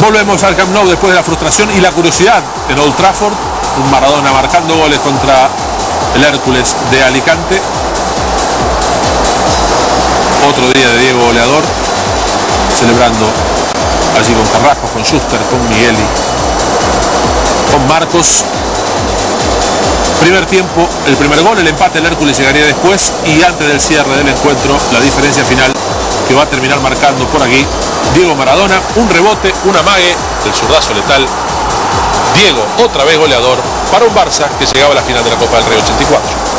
Volvemos al Camp Nou después de la frustración y la curiosidad en Old Trafford. Un Maradona marcando goles contra el Hércules de Alicante. Otro día de Diego goleador, celebrando allí con Carrasco, con Schuster, con Migueli, con Marcos. Primer tiempo, el primer gol, el empate, el Hércules llegaría después y antes del cierre del encuentro, la diferencia final que va a terminar marcando por aquí Diego Maradona, un rebote, un amague, el zurdazo letal. Diego, otra vez goleador, para un Barça que llegaba a la final de la Copa del Rey 84.